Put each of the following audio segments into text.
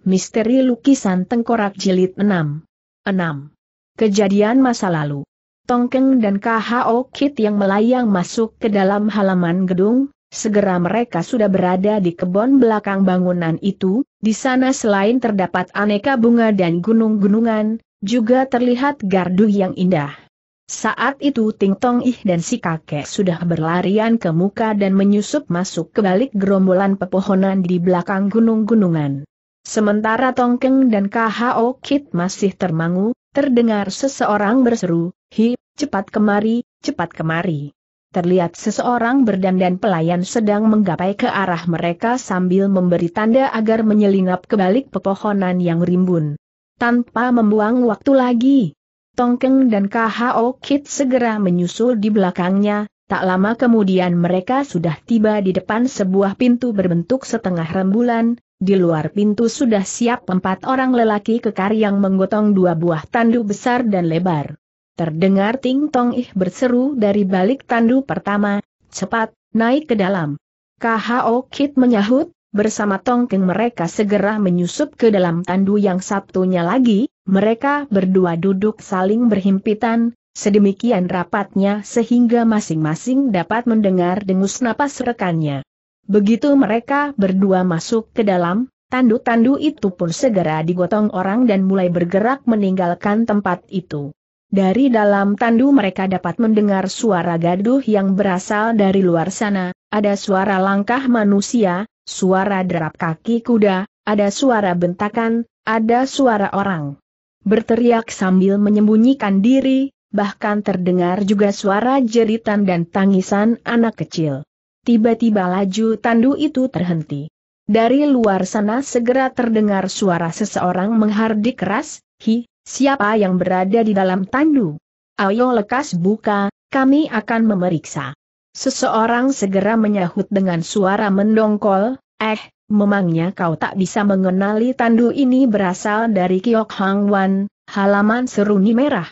Misteri Lukisan Tengkorak Jilid 6 6. Kejadian masa lalu Tongkeng dan KHO Kit yang melayang masuk ke dalam halaman gedung, segera mereka sudah berada di kebun belakang bangunan itu, di sana selain terdapat aneka bunga dan gunung-gunungan, juga terlihat gardu yang indah. Saat itu Ting Tong Ih dan si kakek sudah berlarian ke muka dan menyusup masuk ke balik gerombolan pepohonan di belakang gunung-gunungan. Sementara Tongkeng dan KHO Kit masih termangu, terdengar seseorang berseru, Hi, cepat kemari, cepat kemari. Terlihat seseorang berdandan pelayan sedang menggapai ke arah mereka sambil memberi tanda agar menyelinap ke balik pepohonan yang rimbun. Tanpa membuang waktu lagi, Tongkeng dan KHO Kit segera menyusul di belakangnya, tak lama kemudian mereka sudah tiba di depan sebuah pintu berbentuk setengah rembulan, di luar pintu sudah siap empat orang lelaki kekar yang menggotong dua buah tandu besar dan lebar. Terdengar ting tong ih berseru dari balik tandu pertama, cepat, naik ke dalam. KHO Kit menyahut, bersama tongkeng mereka segera menyusup ke dalam tandu yang satunya lagi, mereka berdua duduk saling berhimpitan, sedemikian rapatnya sehingga masing-masing dapat mendengar dengus napas rekannya. Begitu mereka berdua masuk ke dalam, tandu-tandu itu pun segera digotong orang dan mulai bergerak meninggalkan tempat itu. Dari dalam tandu mereka dapat mendengar suara gaduh yang berasal dari luar sana, ada suara langkah manusia, suara derap kaki kuda, ada suara bentakan, ada suara orang. Berteriak sambil menyembunyikan diri, bahkan terdengar juga suara jeritan dan tangisan anak kecil. Tiba-tiba laju tandu itu terhenti. Dari luar sana segera terdengar suara seseorang menghardik keras, Hi, siapa yang berada di dalam tandu? Ayo lekas buka, kami akan memeriksa. Seseorang segera menyahut dengan suara mendongkol, eh, memangnya kau tak bisa mengenali tandu ini berasal dari Kiok Hang Wan, halaman seruni merah.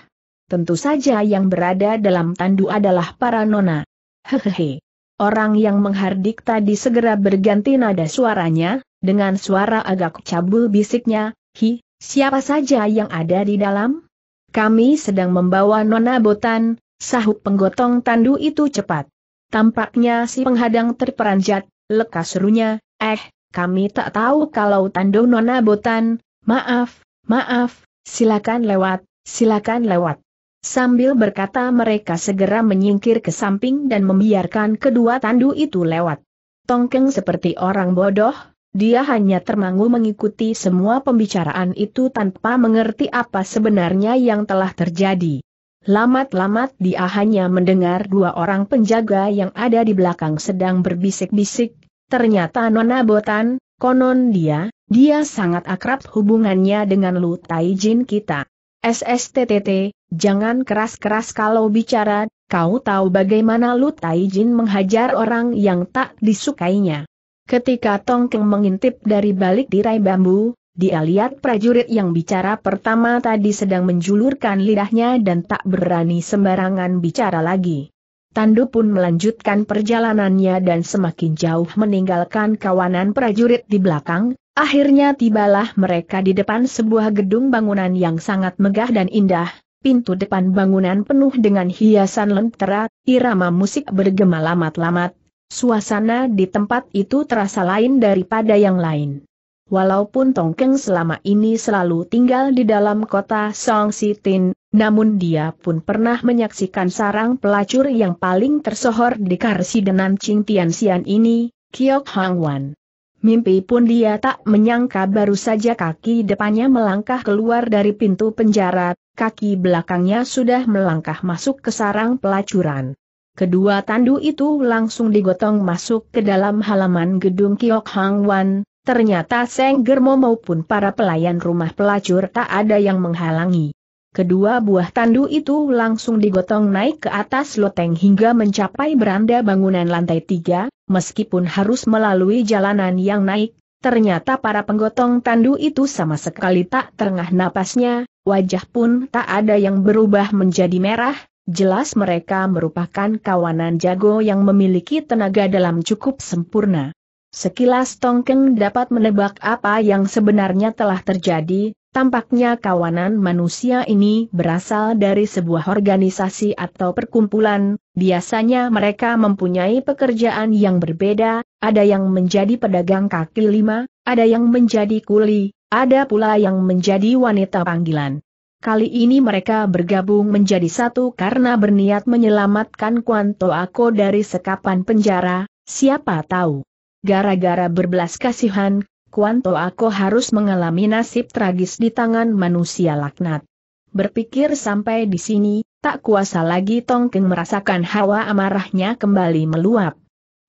Tentu saja yang berada dalam tandu adalah para nona. Hehehe. Orang yang menghardik tadi segera berganti nada suaranya, dengan suara agak cabul bisiknya, Hi, siapa saja yang ada di dalam? Kami sedang membawa nona botan, sahut penggotong tandu itu cepat. Tampaknya si penghadang terperanjat, lekas serunya, eh, kami tak tahu kalau tandu nona botan, maaf, maaf, silakan lewat, silakan lewat. Sambil berkata mereka segera menyingkir ke samping dan membiarkan kedua tandu itu lewat. Tongkeng seperti orang bodoh, dia hanya termangu mengikuti semua pembicaraan itu tanpa mengerti apa sebenarnya yang telah terjadi. Lamat-lamat dia hanya mendengar dua orang penjaga yang ada di belakang sedang berbisik-bisik, ternyata Nona Botan, konon dia, dia sangat akrab hubungannya dengan Lu Taijin kita. SSTTT, jangan keras-keras kalau bicara, kau tahu bagaimana Lu Taijin menghajar orang yang tak disukainya. Ketika Tongkeng mengintip dari balik tirai bambu, dia lihat prajurit yang bicara pertama tadi sedang menjulurkan lidahnya dan tak berani sembarangan bicara lagi. Tandu pun melanjutkan perjalanannya dan semakin jauh meninggalkan kawanan prajurit di belakang, Akhirnya tibalah mereka di depan sebuah gedung bangunan yang sangat megah dan indah, pintu depan bangunan penuh dengan hiasan lentera, irama musik bergema lamat-lamat, suasana di tempat itu terasa lain daripada yang lain. Walaupun Tongkeng selama ini selalu tinggal di dalam kota Song Sitin, namun dia pun pernah menyaksikan sarang pelacur yang paling tersohor di Karsidenan Ching Tianxian ini, Kiok Hang Wan. Mimpi pun dia tak menyangka baru saja kaki depannya melangkah keluar dari pintu penjara, kaki belakangnya sudah melangkah masuk ke sarang pelacuran. Kedua tandu itu langsung digotong masuk ke dalam halaman gedung Kiok Hang Wan, ternyata Seng Germo maupun para pelayan rumah pelacur tak ada yang menghalangi. Kedua buah tandu itu langsung digotong naik ke atas loteng hingga mencapai beranda bangunan lantai tiga, meskipun harus melalui jalanan yang naik, ternyata para penggotong tandu itu sama sekali tak terengah napasnya, wajah pun tak ada yang berubah menjadi merah, jelas mereka merupakan kawanan jago yang memiliki tenaga dalam cukup sempurna. Sekilas Tongkeng dapat menebak apa yang sebenarnya telah terjadi, tampaknya kawanan manusia ini berasal dari sebuah organisasi atau perkumpulan, biasanya mereka mempunyai pekerjaan yang berbeda, ada yang menjadi pedagang kaki lima, ada yang menjadi kuli, ada pula yang menjadi wanita panggilan. Kali ini mereka bergabung menjadi satu karena berniat menyelamatkan Kuanto Ako dari sekapan penjara, siapa tahu. Gara-gara berbelas kasihan, Kuanto Ako harus mengalami nasib tragis di tangan manusia laknat. Berpikir sampai di sini, tak kuasa lagi Tongkeng merasakan hawa amarahnya kembali meluap.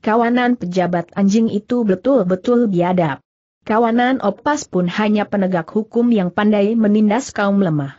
Kawanan pejabat anjing itu betul-betul biadab. Kawanan Opas pun hanya penegak hukum yang pandai menindas kaum lemah.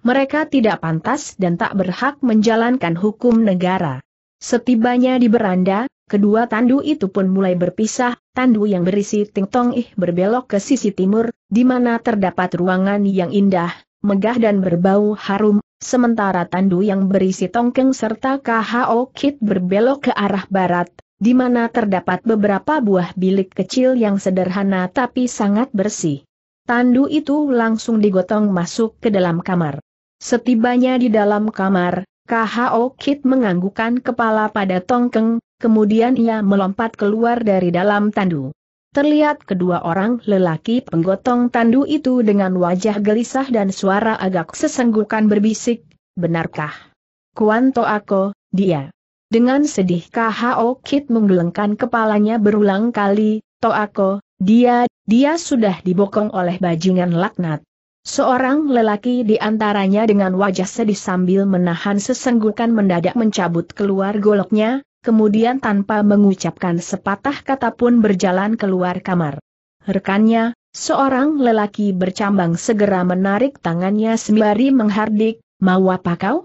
Mereka tidak pantas dan tak berhak menjalankan hukum negara. Setibanya di beranda, Kedua tandu itu pun mulai berpisah, tandu yang berisi tingtong ih berbelok ke sisi timur, di mana terdapat ruangan yang indah, megah dan berbau harum, sementara tandu yang berisi tongkeng serta KHO kit berbelok ke arah barat, di mana terdapat beberapa buah bilik kecil yang sederhana tapi sangat bersih. Tandu itu langsung digotong masuk ke dalam kamar. Setibanya di dalam kamar, KHO Kit menganggukkan kepala pada tongkeng, kemudian ia melompat keluar dari dalam tandu. Terlihat kedua orang lelaki penggotong tandu itu dengan wajah gelisah dan suara agak sesenggukan berbisik, benarkah? Kuanto aku, dia. Dengan sedih KHO Kit menggelengkan kepalanya berulang kali, Toako, dia, dia sudah dibokong oleh bajingan laknat. Seorang lelaki di antaranya dengan wajah sedih sambil menahan sesenggukan mendadak mencabut keluar goloknya, kemudian tanpa mengucapkan sepatah kata pun berjalan keluar kamar. Rekannya, seorang lelaki bercambang segera menarik tangannya sembari menghardik, mau apa kau?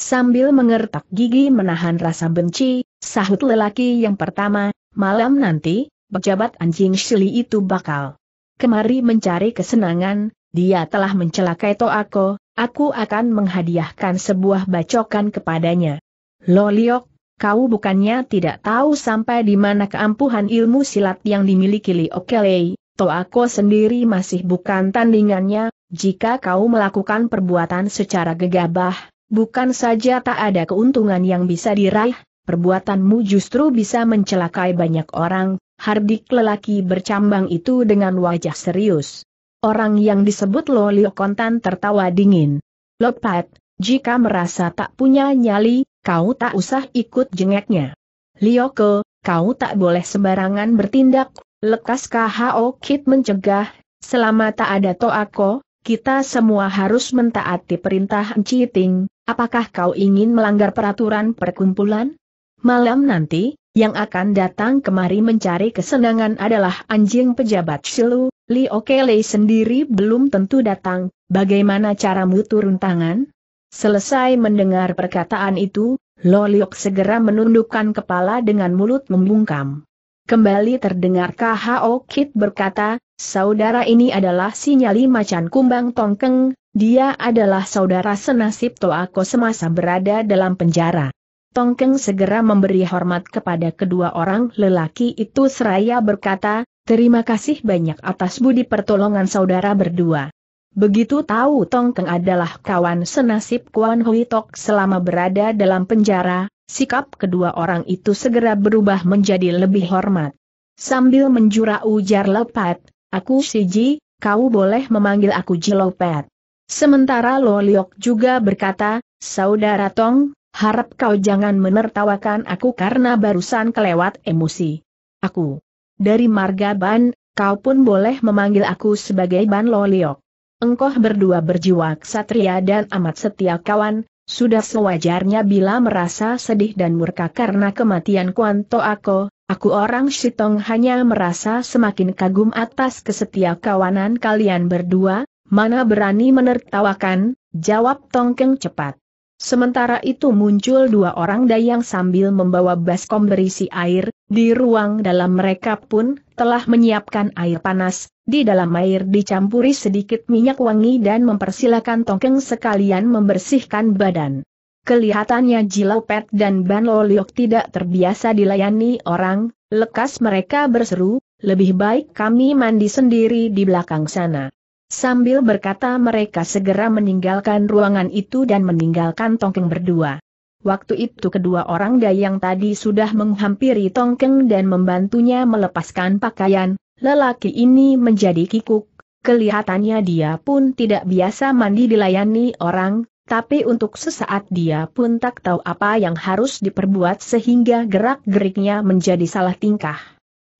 Sambil mengertak gigi menahan rasa benci, sahut lelaki yang pertama, malam nanti, pejabat anjing Shili itu bakal kemari mencari kesenangan, dia telah mencelakai Toako, aku akan menghadiahkan sebuah bacokan kepadanya. Loliok, kau bukannya tidak tahu sampai di mana keampuhan ilmu silat yang dimiliki Li Okelei, Toako sendiri masih bukan tandingannya, jika kau melakukan perbuatan secara gegabah, bukan saja tak ada keuntungan yang bisa diraih, perbuatanmu justru bisa mencelakai banyak orang, hardik lelaki bercambang itu dengan wajah serius. Orang yang disebut Lolio Kontan tertawa dingin. Lopat, jika merasa tak punya nyali, kau tak usah ikut jengeknya. Lioko, kau tak boleh sembarangan bertindak, lekas KHO Kit mencegah, selama tak ada Toako, kita semua harus mentaati perintah Citing, apakah kau ingin melanggar peraturan perkumpulan? Malam nanti, yang akan datang kemari mencari kesenangan adalah anjing pejabat Shilu, Li Okele sendiri belum tentu datang, bagaimana caramu turun tangan? Selesai mendengar perkataan itu, Loliok segera menundukkan kepala dengan mulut membungkam. Kembali terdengar KHO Kit berkata, saudara ini adalah si nyali macan kumbang tongkeng, dia adalah saudara senasib Toako semasa berada dalam penjara. Tongkeng segera memberi hormat kepada kedua orang lelaki itu seraya berkata, terima kasih banyak atas budi pertolongan saudara berdua. Begitu tahu Tong Keng adalah kawan senasib Kuan Hui Tok selama berada dalam penjara, sikap kedua orang itu segera berubah menjadi lebih hormat. Sambil menjura ujar Lepat, aku Ji, kau boleh memanggil aku Jilopet. Sementara Lo Liok juga berkata, Saudara Tong, harap kau jangan menertawakan aku karena barusan kelewat emosi. Aku. Dari Marga Ban, kau pun boleh memanggil aku sebagai Ban Lo Liok. Engkau berdua berjiwa ksatria dan amat setia kawan, sudah sewajarnya bila merasa sedih dan murka karena kematian Kuanto aku, aku orang Shitong hanya merasa semakin kagum atas kesetia kawanan kalian berdua, mana berani menertawakan, jawab Tongkeng cepat. Sementara itu muncul dua orang dayang sambil membawa baskom berisi air, di ruang dalam mereka pun telah menyiapkan air panas, di dalam air dicampuri sedikit minyak wangi dan mempersilakan Tongkeng sekalian membersihkan badan. Kelihatannya Jilopet dan Ban Loliok tidak terbiasa dilayani orang, lekas mereka berseru, lebih baik kami mandi sendiri di belakang sana. Sambil berkata mereka segera meninggalkan ruangan itu dan meninggalkan Tongkeng berdua. Waktu itu kedua orang dayang tadi sudah menghampiri Tongkeng dan membantunya melepaskan pakaian, lelaki ini menjadi kikuk, kelihatannya dia pun tidak biasa mandi dilayani orang, tapi untuk sesaat dia pun tak tahu apa yang harus diperbuat sehingga gerak-geriknya menjadi salah tingkah.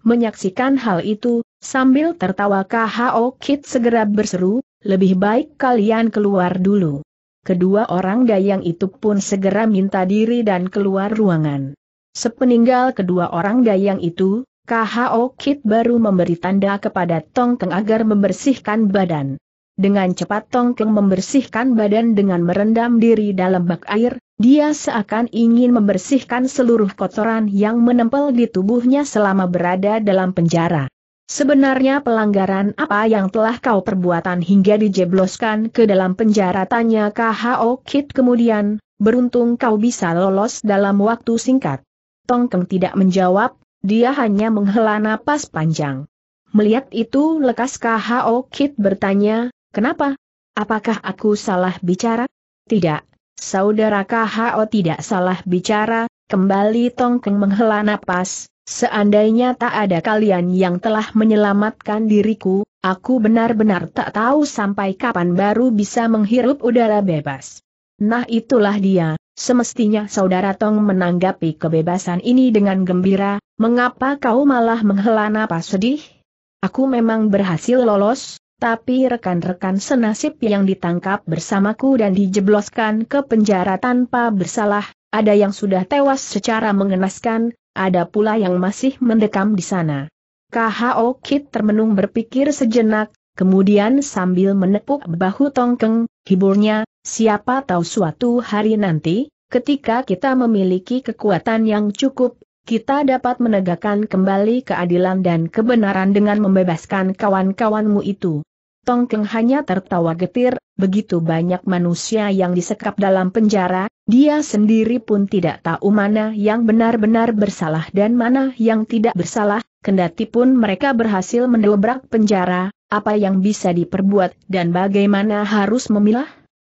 Menyaksikan hal itu, sambil tertawa KHO Kit segera berseru, lebih baik kalian keluar dulu. Kedua orang dayang itu pun segera minta diri dan keluar ruangan. Sepeninggal kedua orang dayang itu, KHO Kit baru memberi tanda kepada Tong Keng agar membersihkan badan. Dengan cepat Tongkeng membersihkan badan dengan merendam diri dalam bak air, dia seakan ingin membersihkan seluruh kotoran yang menempel di tubuhnya selama berada dalam penjara. Sebenarnya pelanggaran apa yang telah kau perbuatan hingga dijebloskan ke dalam penjara tanya KHO Kit kemudian, beruntung kau bisa lolos dalam waktu singkat. Tongkeng tidak menjawab, dia hanya menghela napas panjang. Melihat itu lekas KHO Kit bertanya, Kenapa? Apakah aku salah bicara? Tidak, saudara KHO tidak salah bicara, kembali Tongkeng menghela napas, seandainya tak ada kalian yang telah menyelamatkan diriku, aku benar-benar tak tahu sampai kapan baru bisa menghirup udara bebas. Nah itulah dia, semestinya saudara Tong menanggapi kebebasan ini dengan gembira, mengapa kau malah menghela napas sedih? Aku memang berhasil lolos, tapi rekan-rekan senasib yang ditangkap bersamaku dan dijebloskan ke penjara tanpa bersalah, ada yang sudah tewas secara mengenaskan, ada pula yang masih mendekam di sana. KHO Kit termenung berpikir sejenak, kemudian sambil menepuk bahu Tongkeng, hiburnya, siapa tahu suatu hari nanti, ketika kita memiliki kekuatan yang cukup, kita dapat menegakkan kembali keadilan dan kebenaran dengan membebaskan kawan-kawanmu itu. Tongkeng hanya tertawa getir, begitu banyak manusia yang disekap dalam penjara, dia sendiri pun tidak tahu mana yang benar-benar bersalah dan mana yang tidak bersalah, kendati pun mereka berhasil mendobrak penjara, apa yang bisa diperbuat dan bagaimana harus memilah?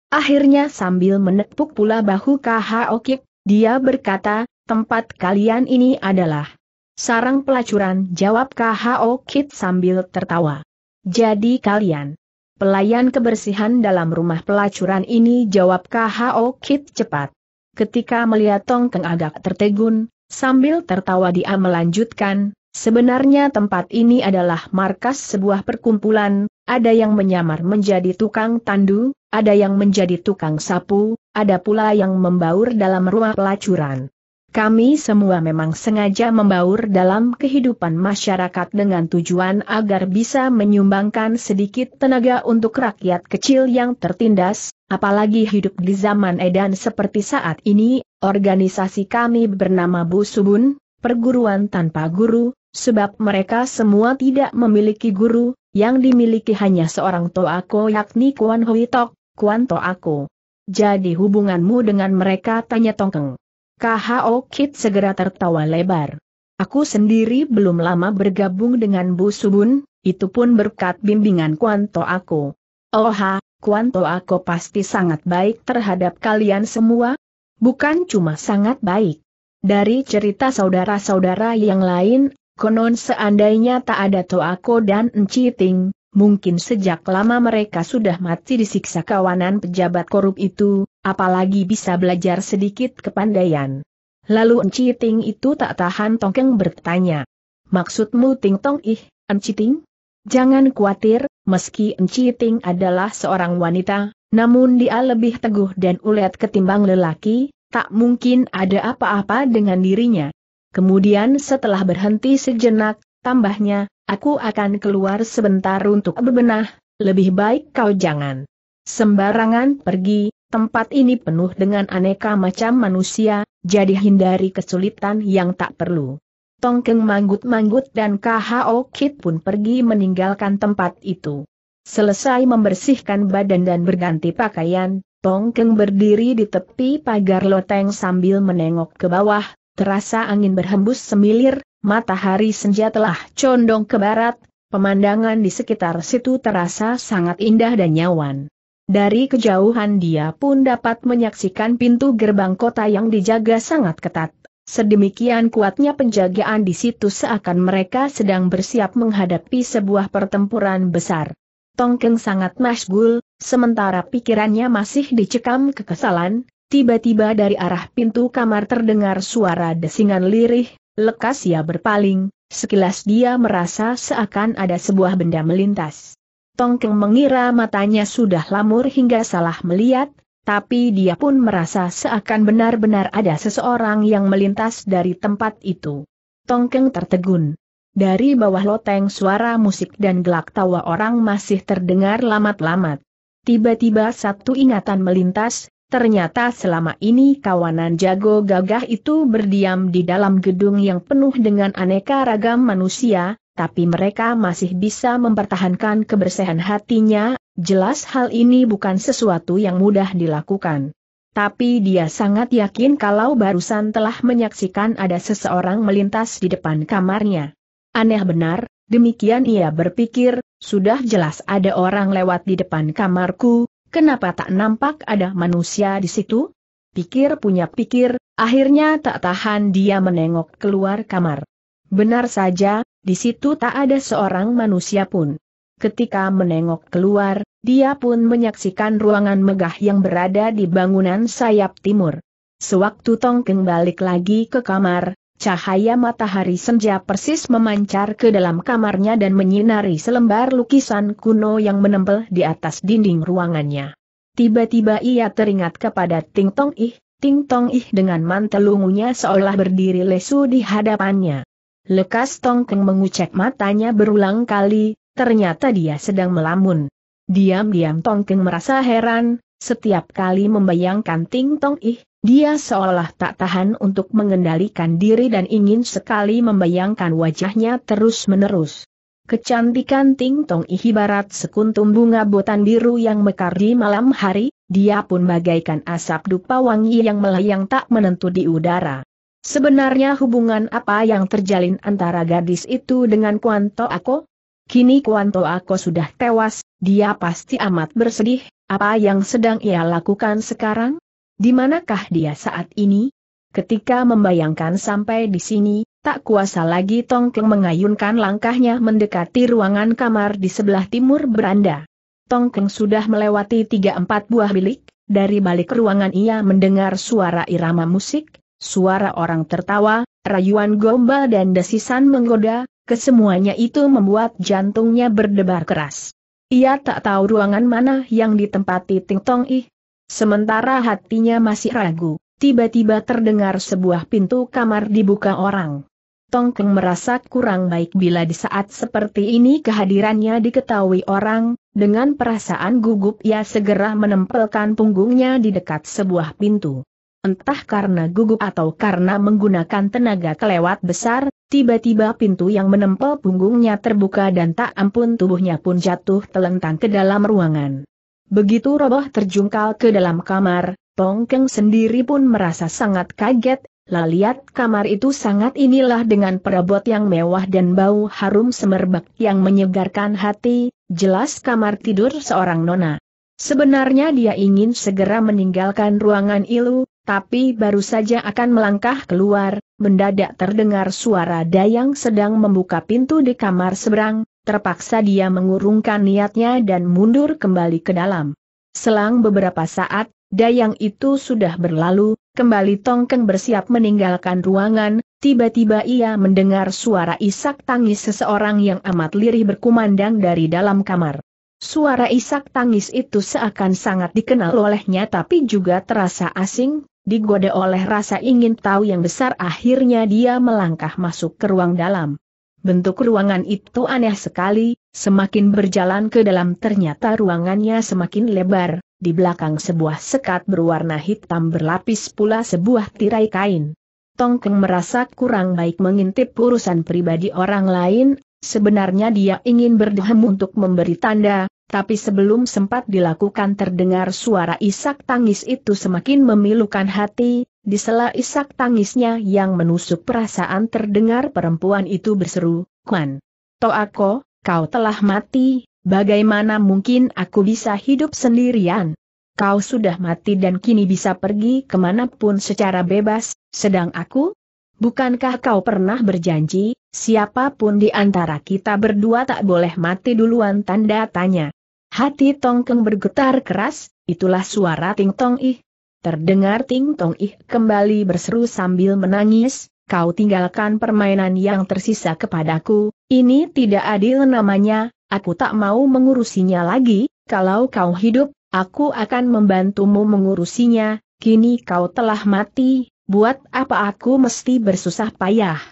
Akhirnya sambil menepuk pula bahu KH Okip, dia berkata, tempat kalian ini adalah sarang pelacuran, jawab KH Okip sambil tertawa. Jadi kalian, pelayan kebersihan dalam rumah pelacuran ini jawab KHO Kit cepat. Ketika melihat Tongkeng agak tertegun, sambil tertawa dia melanjutkan, sebenarnya tempat ini adalah markas sebuah perkumpulan, ada yang menyamar menjadi tukang tandu, ada yang menjadi tukang sapu, ada pula yang membaur dalam rumah pelacuran. Kami semua memang sengaja membaur dalam kehidupan masyarakat dengan tujuan agar bisa menyumbangkan sedikit tenaga untuk rakyat kecil yang tertindas, apalagi hidup di zaman edan seperti saat ini, organisasi kami bernama Bu Subun, perguruan tanpa guru, sebab mereka semua tidak memiliki guru, yang dimiliki hanya seorang toako yakni Kuan Huitok, Kuan Toako. Jadi hubunganmu dengan mereka tanya Tongkeng. KHO Kit segera tertawa lebar. Aku sendiri belum lama bergabung dengan Bu Subun, itu pun berkat bimbingan Kuanto aku. Oha, Kuanto aku pasti sangat baik terhadap kalian semua? Bukan cuma sangat baik. Dari cerita saudara-saudara yang lain, konon seandainya tak ada Toako dan Enciting, mungkin sejak lama mereka sudah mati disiksa kawanan pejabat korup itu, apalagi bisa belajar sedikit kepandaian. Lalu Enciting itu tak tahan Tongkeng bertanya. Maksudmu Ting Tong ih, Enciting? Jangan khawatir, meski Enciting adalah seorang wanita, namun dia lebih teguh dan ulet ketimbang lelaki, tak mungkin ada apa-apa dengan dirinya. Kemudian setelah berhenti sejenak, tambahnya, Aku akan keluar sebentar untuk bebenah, lebih baik kau jangan. Sembarangan pergi, tempat ini penuh dengan aneka macam manusia, jadi hindari kesulitan yang tak perlu. Tongkeng manggut-manggut dan KHO Kit pun pergi meninggalkan tempat itu. Selesai membersihkan badan dan berganti pakaian, Tongkeng berdiri di tepi pagar loteng sambil menengok ke bawah, terasa angin berhembus semilir, matahari senja telah condong ke barat, pemandangan di sekitar situ terasa sangat indah dan nyawan. Dari kejauhan dia pun dapat menyaksikan pintu gerbang kota yang dijaga sangat ketat. Sedemikian kuatnya penjagaan di situ seakan mereka sedang bersiap menghadapi sebuah pertempuran besar. Tongkeng sangat masgul, sementara pikirannya masih dicekam kekesalan, tiba-tiba dari arah pintu kamar terdengar suara desingan lirih, lekas ia berpaling, Sekilas dia merasa seakan ada sebuah benda melintas. Tongkeng mengira matanya sudah lamur hingga salah melihat, tapi dia pun merasa seakan benar-benar ada seseorang yang melintas dari tempat itu. Tongkeng tertegun. Dari bawah loteng suara musik dan gelak tawa orang masih terdengar lamat-lamat. Tiba-tiba satu ingatan melintas, Ternyata selama ini kawanan jago gagah itu berdiam di dalam gedung yang penuh dengan aneka ragam manusia, tapi mereka masih bisa mempertahankan kebersihan hatinya, jelas hal ini bukan sesuatu yang mudah dilakukan. Tapi dia sangat yakin kalau barusan telah menyaksikan ada seseorang melintas di depan kamarnya. Aneh benar, demikian ia berpikir, sudah jelas ada orang lewat di depan kamarku, Kenapa tak nampak ada manusia di situ? Pikir punya pikir, akhirnya tak tahan dia menengok keluar kamar. Benar saja, di situ tak ada seorang manusia pun. Ketika menengok keluar, dia pun menyaksikan ruangan megah yang berada di bangunan sayap timur. Sewaktu Tongkeng balik lagi ke kamar, Cahaya matahari senja persis memancar ke dalam kamarnya dan menyinari selembar lukisan kuno yang menempel di atas dinding ruangannya. Tiba-tiba ia teringat kepada Ting Tong Ih, Ting Tong Ih dengan mantel ungunya seolah berdiri lesu di hadapannya. Lekas Tong Keng mengucek matanya berulang kali, ternyata dia sedang melamun. Diam-diam Tong Keng merasa heran, setiap kali membayangkan Ting Tong Ih, dia seolah tak tahan untuk mengendalikan diri dan ingin sekali membayangkan wajahnya terus-menerus. Kecantikan Ting Tong ibarat sekuntum bunga botan biru yang mekar di malam hari, dia pun bagaikan asap dupa wangi yang melayang tak menentu di udara. Sebenarnya hubungan apa yang terjalin antara gadis itu dengan Kuanto Ako? Kini Kuanto Ako sudah tewas, dia pasti amat bersedih, apa yang sedang ia lakukan sekarang? Di manakah dia saat ini? Ketika membayangkan sampai di sini, tak kuasa lagi Tongkeng mengayunkan langkahnya mendekati ruangan kamar di sebelah timur beranda. Tongkeng sudah melewati tiga empat buah bilik, dari balik ruangan ia mendengar suara irama musik, suara orang tertawa, rayuan gombal dan desisan menggoda, kesemuanya itu membuat jantungnya berdebar keras. Ia tak tahu ruangan mana yang ditempati Ting Tong Ih, Sementara hatinya masih ragu, tiba-tiba terdengar sebuah pintu kamar dibuka orang. Tongkeng merasa kurang baik bila di saat seperti ini kehadirannya diketahui orang, dengan perasaan gugup ia segera menempelkan punggungnya di dekat sebuah pintu. Entah karena gugup atau karena menggunakan tenaga kelewat besar, tiba-tiba pintu yang menempel punggungnya terbuka dan tak ampun tubuhnya pun jatuh telentang ke dalam ruangan. Begitu roboh terjungkal ke dalam kamar, Tongkeng sendiri pun merasa sangat kaget, lah lihat kamar itu sangat inilah dengan perabot yang mewah dan bau harum semerbak yang menyegarkan hati, jelas kamar tidur seorang nona. Sebenarnya dia ingin segera meninggalkan ruangan ilu, tapi baru saja akan melangkah keluar, mendadak terdengar suara Dayang sedang membuka pintu di kamar seberang, terpaksa dia mengurungkan niatnya dan mundur kembali ke dalam. Selang beberapa saat, dayang itu sudah berlalu, kembali Tongkeng bersiap meninggalkan ruangan, tiba-tiba ia mendengar suara isak tangis seseorang yang amat lirih berkumandang dari dalam kamar. Suara isak tangis itu seakan sangat dikenal olehnya tapi juga terasa asing, digoda oleh rasa ingin tahu yang besar akhirnya dia melangkah masuk ke ruang dalam. Bentuk ruangan itu aneh sekali, semakin berjalan ke dalam ternyata ruangannya semakin lebar, di belakang sebuah sekat berwarna hitam berlapis pula sebuah tirai kain. Tongkeng merasa kurang baik mengintip urusan pribadi orang lain, sebenarnya dia ingin berdehem untuk memberi tanda, tapi sebelum sempat dilakukan terdengar suara isak tangis itu semakin memilukan hati, di sela isak tangisnya yang menusuk perasaan terdengar perempuan itu berseru, Kwan. Toako, kau telah mati, bagaimana mungkin aku bisa hidup sendirian? Kau sudah mati dan kini bisa pergi ke mana pun secara bebas, sedang aku? Bukankah kau pernah berjanji, siapa pun di antara kita berdua tak boleh mati duluan tanda tanya. Hati Tongkeng bergetar keras, itulah suara Ting Tong Ih, Terdengar Ting Tong Ih kembali berseru sambil menangis, kau tinggalkan permainan yang tersisa kepadaku, ini tidak adil namanya, aku tak mau mengurusinya lagi, kalau kau hidup, aku akan membantumu mengurusinya, kini kau telah mati, buat apa aku mesti bersusah payah.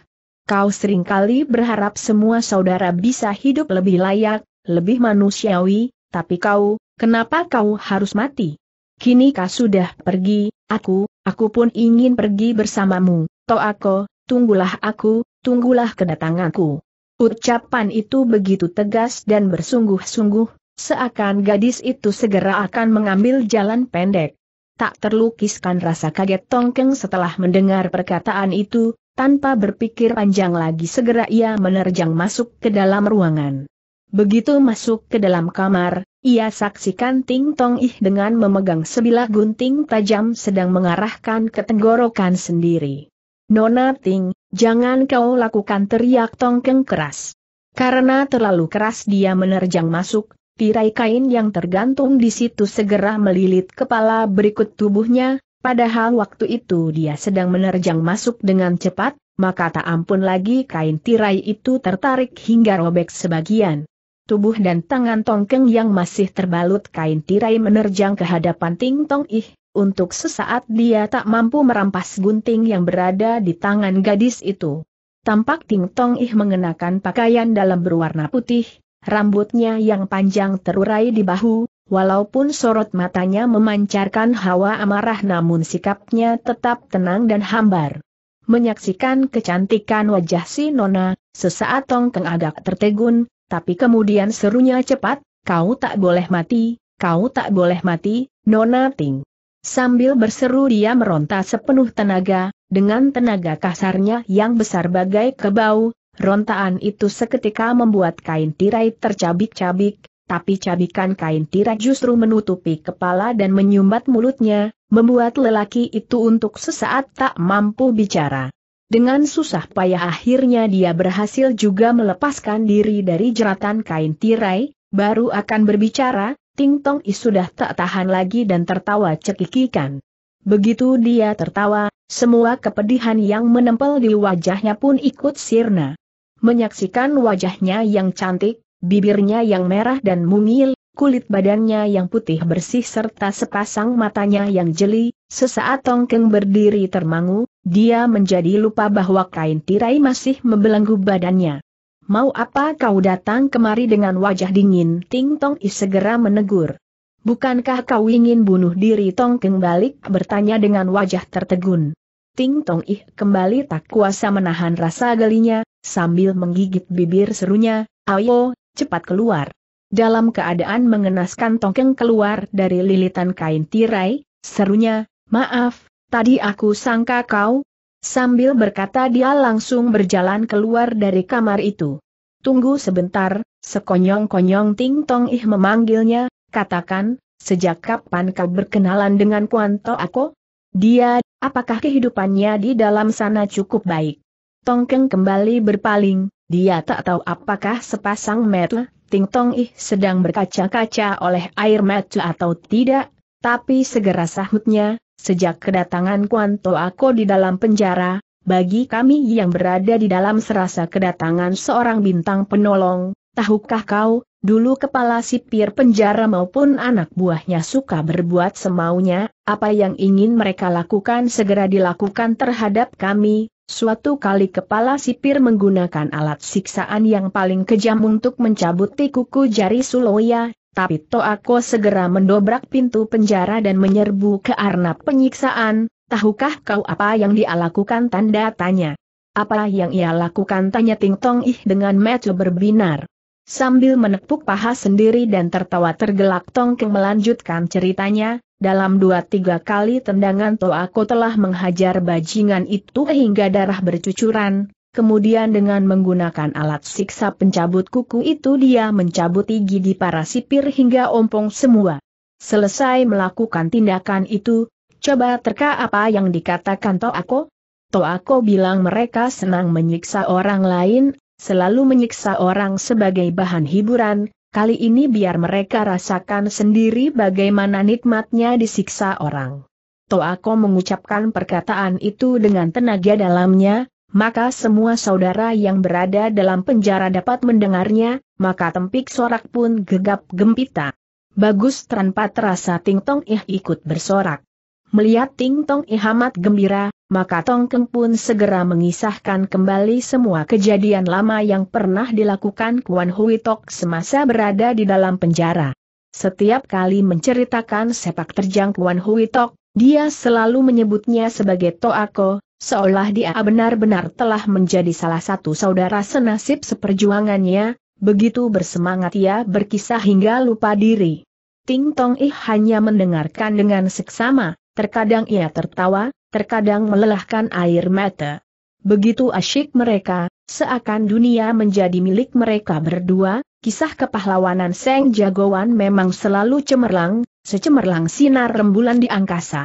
Kau sering kali berharap semua saudara bisa hidup lebih layak, lebih manusiawi, tapi kau, kenapa kau harus mati? Kini kau sudah pergi, aku, aku pun ingin pergi bersamamu, Toako, tunggulah aku, tunggulah kedatanganku. Ucapan itu begitu tegas dan bersungguh-sungguh, seakan gadis itu segera akan mengambil jalan pendek. Tak terlukiskan rasa kaget Tongkeng setelah mendengar perkataan itu, tanpa berpikir panjang lagi segera ia menerjang masuk ke dalam ruangan. Begitu masuk ke dalam kamar, ia saksikan Ting Tong Ih dengan memegang sebilah gunting tajam sedang mengarahkan ke tenggorokan sendiri. Nona Ting, jangan kau lakukan teriak Tong Keng keras. Karena terlalu keras dia menerjang masuk, tirai kain yang tergantung di situ segera melilit kepala berikut tubuhnya, padahal waktu itu dia sedang menerjang masuk dengan cepat, maka tak ampun lagi kain tirai itu tertarik hingga robek sebagian tubuh dan tangan Tongkeng yang masih terbalut kain tirai menerjang ke hadapan Ting Tong Ih, untuk sesaat dia tak mampu merampas gunting yang berada di tangan gadis itu. Tampak Ting Tong Ih mengenakan pakaian dalam berwarna putih, rambutnya yang panjang terurai di bahu, walaupun sorot matanya memancarkan hawa amarah namun sikapnya tetap tenang dan hambar. Menyaksikan kecantikan wajah si Nona, sesaat Tongkeng agak tertegun, tapi kemudian serunya cepat, kau tak boleh mati, kau tak boleh mati, Nona Ting. Sambil berseru dia meronta sepenuh tenaga, dengan tenaga kasarnya yang besar bagai kebau, rontaan itu seketika membuat kain tirai tercabik-cabik, tapi cabikan kain tirai justru menutupi kepala dan menyumbat mulutnya, membuat lelaki itu untuk sesaat tak mampu bicara. Dengan susah payah akhirnya dia berhasil juga melepaskan diri dari jeratan kain tirai, baru akan berbicara, Ting Tong I sudah tak tahan lagi dan tertawa cekikikan. Begitu dia tertawa, semua kepedihan yang menempel di wajahnya pun ikut sirna. Menyaksikan wajahnya yang cantik, bibirnya yang merah dan mungil, kulit badannya yang putih bersih serta sepasang matanya yang jeli, sesaat Tongkeng berdiri termangu, dia menjadi lupa bahwa kain tirai masih membelenggu badannya. Mau apa kau datang kemari dengan wajah dingin? Ting Tong I segera menegur. Bukankah kau ingin bunuh diri Tong Keng balik bertanya dengan wajah tertegun. Ting Tong Ih kembali tak kuasa menahan rasa gelinya, sambil menggigit bibir serunya, ayo, cepat keluar. Dalam keadaan mengenaskan Tongkeng keluar dari lilitan kain tirai, serunya, maaf, Tadi aku sangka kau. Sambil berkata dia langsung berjalan keluar dari kamar itu. Tunggu sebentar, sekonyong-konyong Ting Tong Ih memanggilnya, katakan, sejak kapan kau berkenalan dengan Kuanto aku? Dia, apakah kehidupannya di dalam sana cukup baik? Tongkeng kembali berpaling, dia tak tahu apakah sepasang mata Ting Tong Ih sedang berkaca-kaca oleh air mata atau tidak, tapi segera sahutnya, Sejak kedatangan Kuanto aku di dalam penjara, bagi kami yang berada di dalam serasa kedatangan seorang bintang penolong, tahukah kau, dulu kepala sipir penjara maupun anak buahnya suka berbuat semaunya, apa yang ingin mereka lakukan segera dilakukan terhadap kami, Suatu kali kepala sipir menggunakan alat siksaan yang paling kejam untuk mencabuti kuku jari Suloya, tapi Toako segera mendobrak pintu penjara dan menyerbu ke arnab penyiksaan, tahukah kau apa yang dia lakukan? Tanda tanya. Apa yang ia lakukan? Tanya Ting Tong Ih dengan mata berbinar. Sambil menepuk paha sendiri dan tertawa tergelak Tong Keng melanjutkan ceritanya, dalam dua tiga kali tendangan Toako telah menghajar bajingan itu hingga darah bercucuran, kemudian dengan menggunakan alat siksa pencabut kuku itu dia mencabut gigi para sipir hingga ompong semua. Selesai melakukan tindakan itu, coba terka apa yang dikatakan Toako? Toako bilang mereka senang menyiksa orang lain, selalu menyiksa orang sebagai bahan hiburan, kali ini biar mereka rasakan sendiri bagaimana nikmatnya disiksa orang. Toako mengucapkan perkataan itu dengan tenaga dalamnya, maka semua saudara yang berada dalam penjara dapat mendengarnya, maka tempik sorak pun gegap gempita. Bagus tanpa terasa Ting Tong Ih ikut bersorak. Melihat Ting Tong Ih amat gembira, maka Tongkeng pun segera mengisahkan kembali semua kejadian lama yang pernah dilakukan Kuan Hui Tok semasa berada di dalam penjara. Setiap kali menceritakan sepak terjang Kuan Hui Tok, dia selalu menyebutnya sebagai Toako, seolah dia benar-benar telah menjadi salah satu saudara senasib seperjuangannya, begitu bersemangat ia berkisah hingga lupa diri. Ting Tong Ih hanya mendengarkan dengan seksama, terkadang ia tertawa, terkadang melelahkan air mata. Begitu asyik mereka, seakan dunia menjadi milik mereka berdua, kisah kepahlawanan Seng Jagoan memang selalu cemerlang, secemerlang sinar rembulan di angkasa.